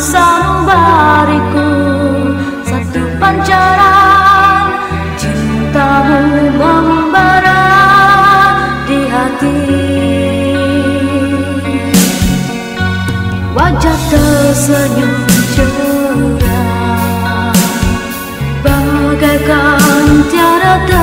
sambariku satu pancaran cintamu membara di hati. Wajah tersenyum cerah bagaikan tiada